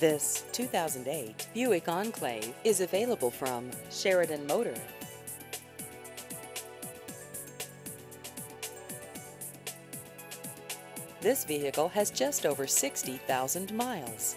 This 2008 Buick Enclave is available from Sheridan Motor. This vehicle has just over 60,000 miles.